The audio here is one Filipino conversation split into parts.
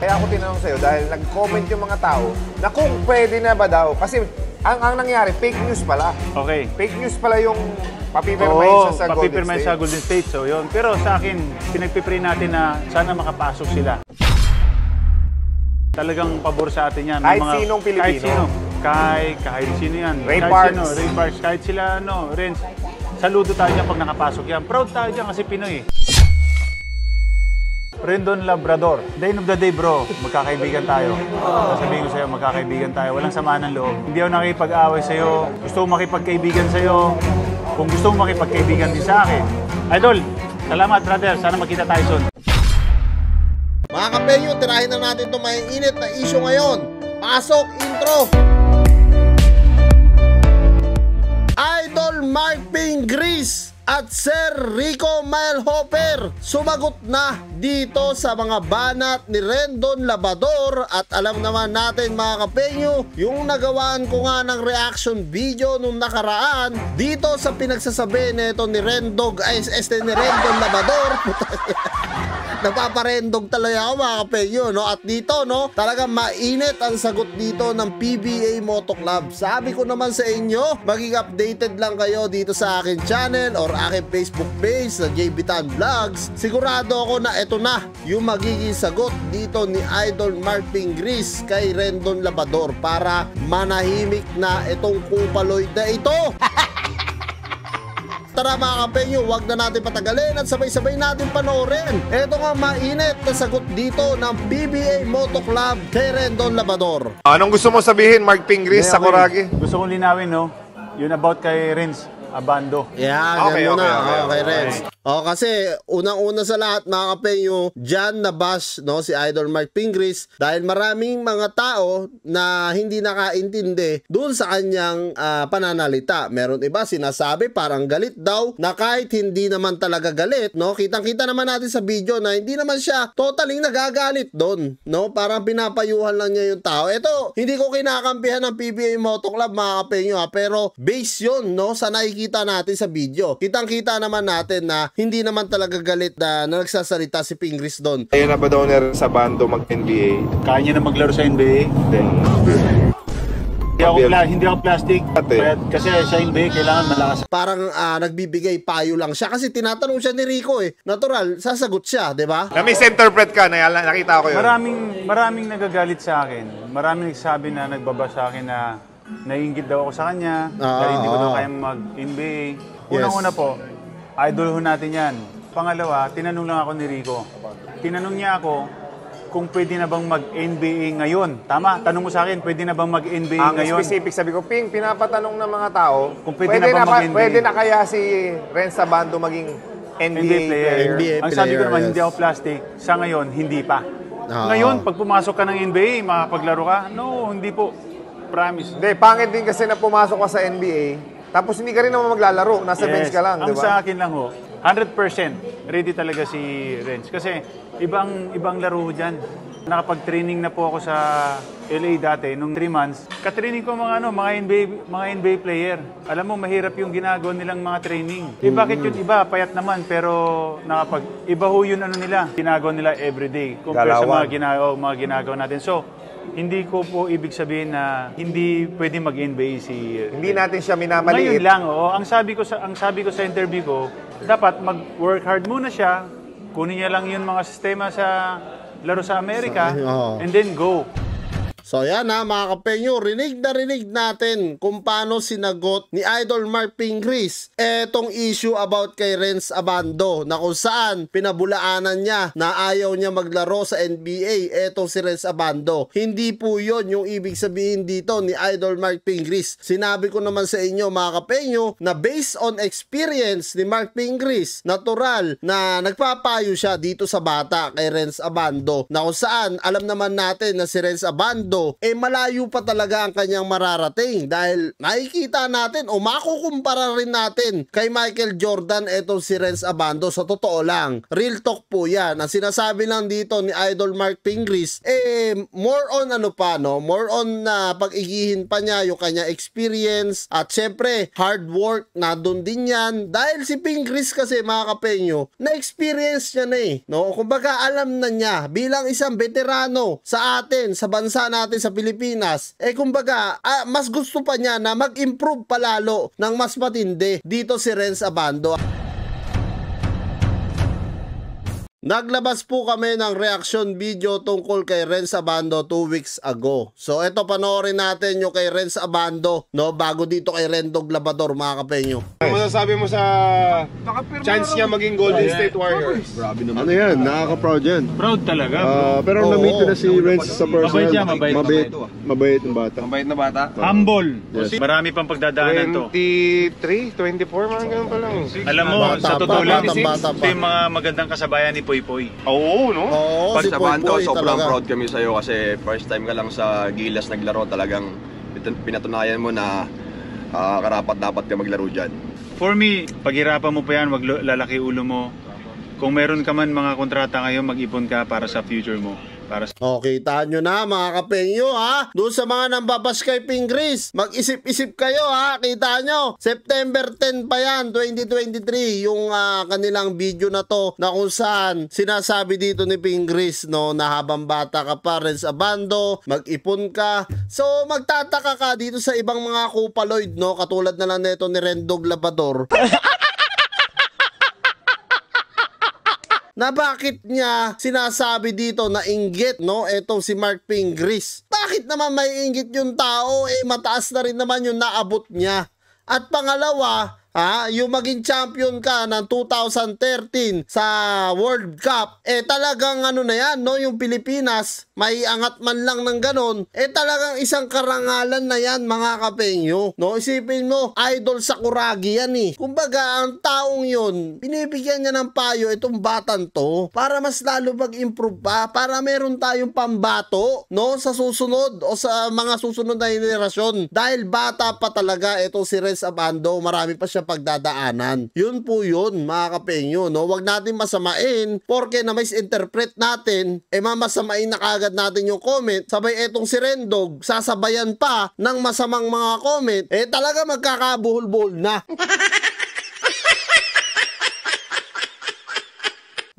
Kaya ako tinanong sa'yo dahil nag-comment yung mga tao na kung pwede na ba daw. Kasi ang, ang nangyari, fake news pala. Okay. Fake news pala yung papipirmahin Oo, siya sa Golden State. sa Golden State. So, yun. Pero sa akin, pinagpipray natin na sana makapasok sila. Talagang pabor sa atin yan. May Kahit sinong Pilipino. Kahit sino. Kahit, kahit sino yan. Ray kahit Parks. Sino, Ray Parks. Kahit sila, ano, Renz. Saludo tayo dyan pag nakapasok yan. Proud tayo dyan kasi Pinoy eh. Rendon Labrador. The end of the day, bro, magkakaibigan tayo. Sasabihin ko sa'yo, magkakaibigan tayo. Walang sama ng loob. Hindi ako nakipag-away sa'yo. Gusto mo makipagkaibigan sa'yo. Kung gusto mo makipagkaibigan din sa akin. Idol, salamat, brother. Sana magkita tayo soon. Mga kapenyo, tirahin na natin itong may init na issue ngayon. Pasok, intro! Idol Mark Pingris at Sir Rico Mailhofer sumagot na dito sa mga banat ni Rendon Labador at alam naman natin mga kapenyo yung nagawaan ko nga ng reaction video nung nakaraan dito sa pinagsasabi nito ni Rendog ay este ni Rendon Labador Nagpaparendog talaga ako mga kapenyo, no? At dito, no, talagang mainit ang sagot dito ng PBA Moto Club. Sabi ko naman sa inyo, maging updated lang kayo dito sa akin channel or aking Facebook page sa JB Tan Vlogs. Sigurado ako na ito na yung magiging sagot dito ni Idol Mark Pingris kay Rendon Labador para manahimik na itong kupaloid na ito. Tara mga kapenyo, wag na natin patagalin at sabay-sabay natin panoorin. Ito nga mainit na sagot dito ng PBA Moto Club kay Rendon Labador. Anong gusto mo sabihin, Mark Pingris, sa Okay, Kuragi? Gusto kong linawin, no? Yun about kay Renz Abando. Yeah, Okay, okay, na. okay, Okay, okay. Renz. O kasi unang-una sa lahat mga kapenyo, dyan nabash no, si Idol Mark Pingris dahil maraming mga tao na hindi nakaintindi dun sa kanyang ah, pananalita. Meron iba sinasabi parang galit daw na kahit hindi naman talaga galit, no? Kitang-kita naman natin sa video na hindi naman siya totally nagagalit doon, no? Parang pinapayuhan lang niya yung tao. Ito, hindi ko kinakampihan ng PBA Moto Club mga kapenyo ha, pero base yun, no? Sa nakikita natin sa video. Kitang-kita naman natin na hindi naman talaga galit na, na nagsasalita si Pingris doon. Ayun na ba daw na sa bando mag-NBA? Kaya niya na maglaro sa NBA. Hindi ako, pla- hindi ako plastic. Ate. Kasi sa NBA, kailangan malakas. Parang ah, nagbibigay payo lang siya kasi tinatanong siya ni Rico eh. Natural, sasagot siya, 'di ba? Na misinterpret ka, na, nakita ko yun. Maraming, maraming nagagalit sa akin. Maraming nagsabi na nagbaba sa akin na naiingit daw ako sa kanya. Ah, dahil hindi ko daw ah. kaya mag-NBA. Yes. Unang-una po, idol ho natin yan. Pangalawa, tinanong lang ako ni Rico. Tinanong niya ako kung pwede na bang mag-NBA ngayon. Tama, tanong mo sa akin, pwede na bang mag-NBA Ang ngayon? specific, sabi ko, Ping, pinapatanong ng mga tao, Kung pwede na ba ba- mag-NBA? pwede na kaya si Renz Sabando maging NBA, NBA player. player? NBA Ang sabi ko player, naman, yes. hindi ako plastic. Sa ngayon, hindi pa. Oo. Ngayon, pag pumasok ka ng NBA, makapaglaro ka? No, hindi po. Promise. Hindi, pangit din kasi na pumasok ka sa NBA, tapos hindi ka rin naman maglalaro, nasa bench ka lang, Ang di ba? sa akin lang ho, 100% ready talaga si Renz. Kasi ibang ibang laro ho dyan. Nakapag-training na po ako sa LA dati nung 3 months. Ka-training ko mga ano, mga NBA, mga NBA player. Alam mo, mahirap yung ginagawa nilang mga training. Eh bakit yun iba? Payat naman pero nakapag iba ho yun ano nila. Ginagawa nila everyday compare sa Galawan. mga ginagawa, mga ginagawa natin. So, hindi ko po ibig sabihin na hindi pwede mag-NBA si Hindi natin siya ngayon minamaliit. lang, oo. Ang sabi ko sa ang sabi ko sa interview ko, dapat mag-work hard muna siya. Kunin niya lang yung mga sistema sa laro sa Amerika Oo. and then go. So yan ha mga kapenyo, rinig na rinig natin kung paano sinagot ni Idol Mark Pingris etong issue about kay Renz Abando na kung saan pinabulaanan niya na ayaw niya maglaro sa NBA etong si Renz Abando. Hindi po yon yung ibig sabihin dito ni Idol Mark Pingris. Sinabi ko naman sa inyo mga kapenyo na based on experience ni Mark Pingris, natural na nagpapayo siya dito sa bata kay Renz Abando na kung saan alam naman natin na si Renz Abando Eh malayo pa talaga ang kanyang mararating. Dahil nakikita natin o makukumpara rin natin kay Michael Jordan etong si Renz Abando. Sa totoo lang. Real talk po yan. Ang sinasabi lang dito ni Idol Mark Pingris, eh more on ano pa no, more on na pag-igihin pa niya yung kanya experience. At syempre hard work na doon din yan. Dahil si Pingris kasi mga kapenyo na experience niya na eh no? Kumbaga alam na niya bilang isang veterano sa atin sa bansa natin sa Pilipinas eh kumbaga ah, mas gusto pa niya na mag-improve palalo ng mas matindi dito si Renz Abando Naglabas po kami ng reaction video tungkol kay Renz Abando 2 weeks ago. So ito panoorin natin yung kay Renz Abando no bago dito kay Rendog Labador mga kapenyo. Ano masasabi mo sa chance niya maging Golden State Warriors? Ano yan? Nakaka-proud yan. Proud talaga, bro. Ah, pero Oo. na-meet ko na si Renz sa personal. Mabait yan, mabait. Mabait, mabait ang bata. Mabait na bata. Humble. Yes. Marami pang pagdadaanan to. 23, 24, mga ganun pa lang. Alam mo, Bata sa totoo lang, bata yung mga magandang kasabayan ni Poy Poy. Oo, no? Oo, Pag si sa Poy Bando, sobrang proud kami sa'yo kasi first time ka lang sa Gilas naglaro talagang pin- pinatunayan mo na ah, karapat dapat ka maglaro dyan. For me, paghirapan mo pa yan, wag lalaki ulo mo. Kung meron ka man mga kontrata ngayon, mag-ipon ka para sa future mo. Para sa O, kita nyo na mga kapengyo ha. Doon sa mga nambabas kay Pingris, mag-isip-isip kayo ha. Kita nyo, September 10 pa yan, 2023, yung ah, kanilang video na to na kung saan sinasabi dito ni Pingris no, na habang bata ka pa rin sa bando, mag-ipon ka. So, magtataka ka dito sa ibang mga kupaloid no, katulad na lang nito ni Rendog Labador. na bakit niya sinasabi dito na inggit, no? Etong si Mark Pingris. Bakit naman may inggit yung tao? Eh, mataas na rin naman yung naabot niya. At pangalawa, ha, yung maging champion ka ng 2013 sa World Cup, eh talagang ano na yan, no? Yung Pilipinas, may angat man lang ng ganon, eh talagang isang karangalan na yan, mga kapenyo. No? Isipin mo, idol sa kuragi yan eh. Kumbaga, ang taong yun, binibigyan niya ng payo itong batan to para mas lalo mag-improve pa, para meron tayong pambato, no? Sa susunod o sa mga susunod na henerasyon. Dahil bata pa talaga itong si Renz Abando, marami pa siya pagdadaanan. Yun po yun, mga kapenyo, no? Huwag natin masamain, porque na misinterpret natin, eh mamasamain na kagad natin yung comment, sabay etong si Rendog, sasabayan pa ng masamang mga comment, eh talaga magkakabuhol-buhol na.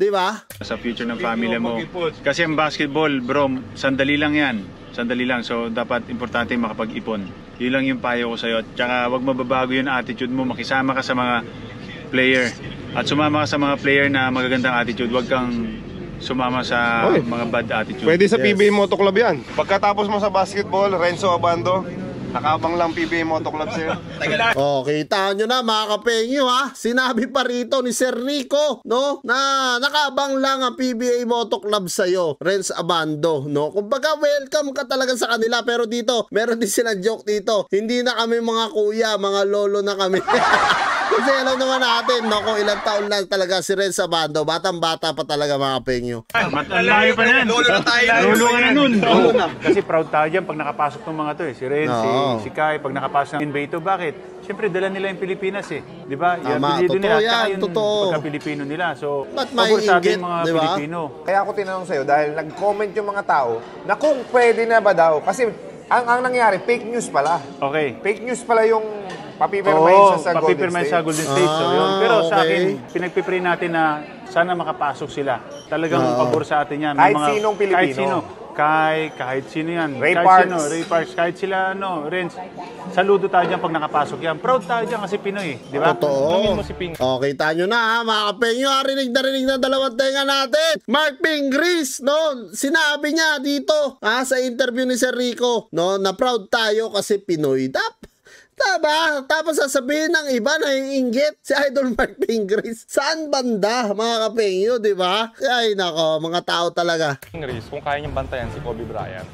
Di ba? sa future ng family mo. Kasi ang basketball, bro, sandali lang yan. Sandali lang. So, dapat importante makapag-ipon. Yun lang yung payo ko sa'yo. At saka, wag mababago yung attitude mo. Makisama ka sa mga player. At sumama ka sa mga player na magagandang attitude. Wag kang sumama sa Oy. mga bad attitude. Pwede sa Yes. PBA Moto Club yan. Pagkatapos mo sa basketball, Renzo Abando, nakabang lang PBA Moto Club sa'yo. Oh, kita nyo na mga kapengyo ha. Sinabi pa rito ni Sir Rico, no, na nakabang lang ang PBA Moto Club sa'yo, Renz Abando, no. Kumbaga, welcome ka talaga sa kanila. Pero dito, meron din silang joke dito. Hindi na kami mga kuya, mga lolo na kami. Kasi alam naman natin, no, kung ilang taon lang talaga si Renz Abando, batang-bata pa talaga mga kapengyo. Matalayo pa yan. Lolo na tayo. Lolo na nun. Kasi proud tayo dyan pag nakapasok ng mga to eh. Si Ren, si, Oo. si Kai, pag nakapasok ng NBA to, bakit? Siyempre, dala nila yung Pilipinas eh. Di ba? Yung Tama, totoo nila, yan, yung totoo. pagka-Pilipino nila. So, Ba't may inggit, mga di ba? Pilipino. Kaya ako tinanong sa'yo dahil nag-comment yung mga tao na kung pwede na ba daw. Kasi ang, ang nangyari, fake news pala. Okay. Fake news pala yung papipirmahin siya sa Golden papipirmahin State. sa Golden State. so, Ah, yun. Pero sa okay. akin, pinagpipray natin na sana makapasok sila. Talagang pabor sa atin yan. Kahit sinong Pilipino. Kahit sino. Kai, kahit sino yan. Ray kahit Parks. Sino, Ray Parks. Kahit sila, ano, Renz. Saludo tayo dyan pag nakapasok yan. Proud tayo dyan kasi Pinoy. Di ba? Totoo. Tanungin mo si Ping. Okay, kita nyo na ha, mga kapengyo. ha, Rinig na rinig na dalawang tenga natin. Mark Pingris, no? Sinabi niya dito, ha, sa interview ni Sir Rico, no, na proud tayo kasi Pinoy. Tap, Tama, tapos sasabihin ng iba na iinggit si Idol Mark Pingris. Saan banda, mga kapengyo, di ba? Ay, nako, mga tao talaga. Reese, kung kaya niyang bantayan si Kobe Bryant.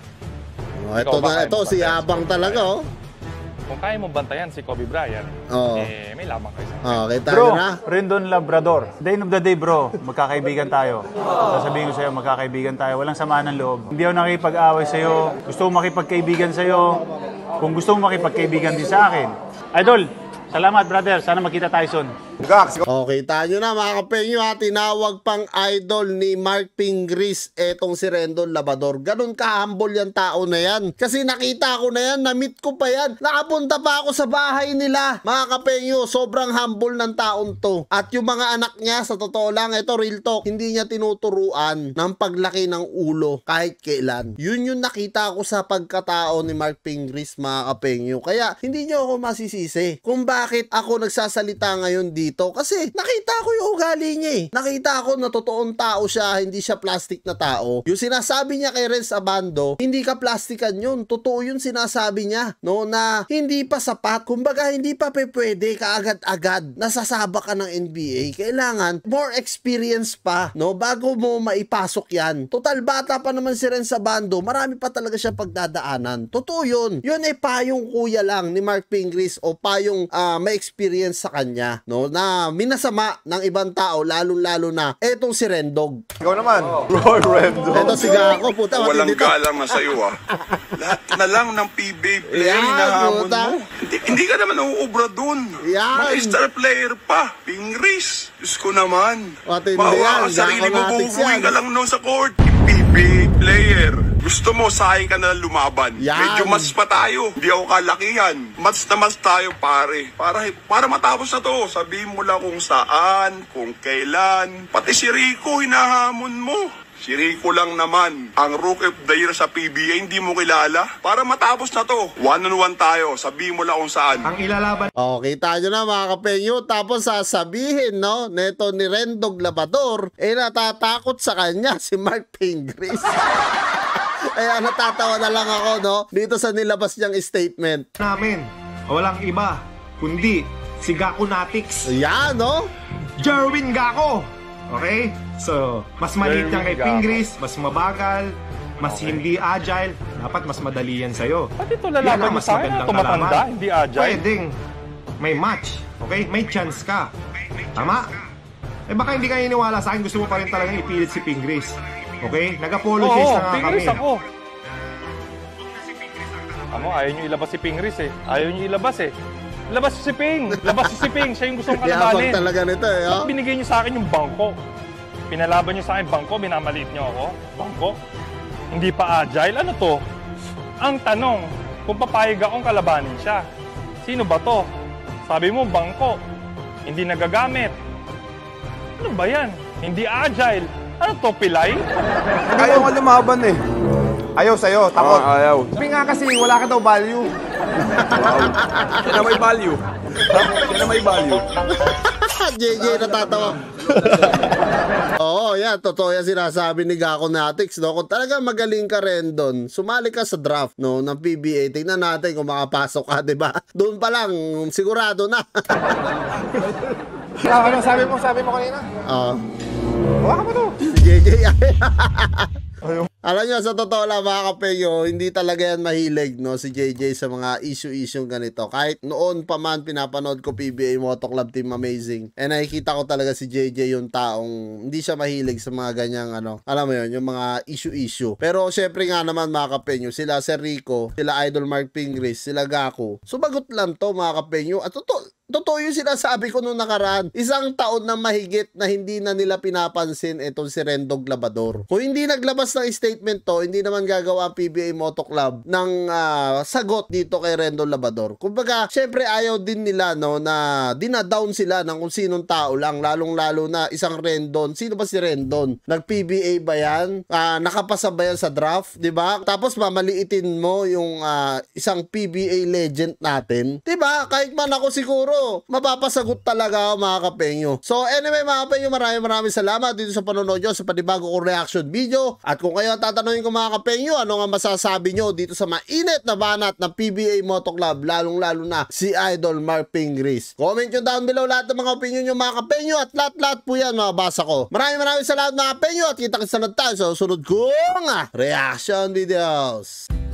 Oh, ito na, ito si Abang talaga, oh. Kung kaya mo bantayan si Kobe Bryant, Oo. eh, may lamang kayo sa Oh, kita Bro, na. Rendon Labrador. The end of the day, bro, magkakaibigan tayo. Sasabihin ko sa'yo, magkakaibigan tayo. Walang samaan ng loob. Hindi ako nakipag-away sa'yo. Gusto mo makipagkaibigan sa'yo. Kung gusto mo makipagkaibigan din sa akin. Idol, salamat brother. Sana magkita tayo soon. Okay, tayo na mga kapenyo ha. Tinawag pang idol ni Mark Pingris etong si Rendon Labador. Ganun ka-humble yan tao na yan. Kasi nakita ko na yan, na-meet ko pa yan. Nakapunta pa ako sa bahay nila. Mga kapenyo, sobrang humble ng taon to. At yung mga anak niya, sa totoo lang, ito real talk, hindi niya tinuturuan ng paglaki ng ulo kahit kailan. Yun yung nakita ko sa pagkatao ni Mark Pingris mga kapenyo. Kaya hindi niyo ako masisisi kung bakit ako nagsasalita ngayon dito. Kasi nakita ko yung ugali niya eh. Nakita ko na totoong tao siya, hindi siya plastic na tao. Yung sinasabi niya kay Renz Abando, hindi ka plastikan yun. Totoo yung sinasabi niya. No, na hindi pa sapat. Kumbaga, hindi pa pe pwede kaagad-agad nasasaba ka ng NBA. Kailangan more experience pa, no, bago mo maipasok yan. Total bata pa naman si Renz Abando, marami pa talaga siya pagdadaanan. Totoo yun. Yun ay payong kuya lang ni Mark Pingris o payong ah, may experience sa kanya, no, na minasama ng ibang tao, lalong-lalo na etong si Rendog. ikaw naman. Roy Rendo. Eto si Gako, puta, Walang matindi to. galang na sa'yo ah. Lahat na lang ng PBA player Yan, hinahamon puta. mo. Hindi, hindi ka naman nauubra dun. Yan. Mga star player pa. Pingris. Diyos ko naman. Yan. ka sarili mo, yan. ka lang noon sa court. PBA player. Gusto mo, sayang ka na lumaban. Yan. Medyo mas pa tayo. Hindi ako kalakihan. Mas na mas tayo, pare. Para, para matapos na to, sabihin mo lang kung saan, kung kailan. Pati si Rico, hinahamon mo. Si Rico lang naman, ang Rookie of the Year sa PBA, hindi mo kilala? Para matapos na to, one-on-one tayo, sabihin mo lang kung saan. Okay, tayo na mga kapenyo. Tapos sasabihin, no, neto ni Rendog Labador, eh natatakot sa kanya si Mark Pingris. Kaya natatawa na lang ako, no, dito sa nilabas niyang statement. namin. Walang iba, kundi si Gako Natix. Yan, no? Jerwin Gako! Okay? So, mas maliit yan kay. Pingris, mas mabagal, mas hindi agile, dapat mas madali yan sa'yo. Pati ito lalaban sa akin, magandang tumatanda, kalaban. hindi agile. Pwedeng may match. Okay? May chance ka. Tama? Eh baka hindi ka iniwala sa akin, gusto mo pa rin talagang ipilit si Pingris. Okay? Nag-apologize na nga kami. Pingris ako. Amo, ayaw nyo ilabas si Pingris eh. Ayaw nyo ilabas eh. Labas si Ping! Labas si Ping! Siya yung gusto kong Yabang kalabanin. talaga nito, eh, oh. Binigay nyo sa akin yung bangko? Pinalaban nyo sa akin bangko, minamaliit nyo ako? Bangko? Hindi pa agile? Ano to? Ang tanong, kung papayag akong kalabanin siya, sino ba to? Sabi mo, bangko. Hindi nagagamit. Ano ba yan? Hindi agile. Ano to, pilay? Ayaw ka lumaban eh. Ayaw sa'yo, takot. Ah, ayaw. Sabi nga kasi, wala ka daw value. Yan na may value. Yan na may value. JJ natatawa. Oo, yan. Totoo yan sinasabi ni Gako Natix, no? Kung talaga magaling ka rin doon, sumali ka sa draft, no? Ng PBA. Tingnan natin kung makapasok ka, di ba? Doon pa lang, sigurado na. Ah, ano sabi mo, sabi mo kanina? Oo. Hawakan mo to. Si JJ. Alam nyo, sa totoo lang mga kapeyo, hindi talaga yan mahilig no, si JJ sa mga issue-issue ganito. Kahit noon pa man pinapanood ko PBA Moto Club Team Amazing. And nakikita ko talaga si JJ yung taong hindi siya mahilig sa mga ganyang ano. Alam mo yun, yung mga issue-issue. Pero syempre nga naman mga kapenyo, sila Sir Rico, sila Idol Mark Pingris, sila Gaku. Sumagot lang to mga kapenyo. At totoo, Totoo yung sinasabi ko nung nakaraan. Isang taon na mahigit na hindi na nila pinapansin itong si Rendog Labador. Kung hindi naglabas ng statement to, hindi naman gagawa ang PBA Moto Club ng ah, sagot dito kay Rendog Labador. Kumbaga, syempre ayaw din nila no na dinadown sila ng kung sinong tao lang, lalong-lalo na isang Rendon. Sino ba si Rendon? Nag-PBA ba yan? Ah, nakapasa ba yan sa draft? ba? Tapos mamaliitin mo yung ah, isang PBA legend natin. ba? Kahit man ako siguro, mapapasagot talaga ako mga kapenyo. So anyway mga kapenyo, maraming maraming salamat dito sa panonood nyo sa panibago kong reaction video. At kung kayo tatanungin ko mga kapenyo, ano nga masasabi nyo dito sa mainit na banat ng PBA Moto Club, lalong lalo na si Idol Mark Pingris. Comment nyo down below lahat ng mga opinion nyo mga kapenyo at lahat-lahat po yan mabasa ko. Maraming maraming salamat mga kapenyo at kita-kita na tayo sa susunod kong reaction videos.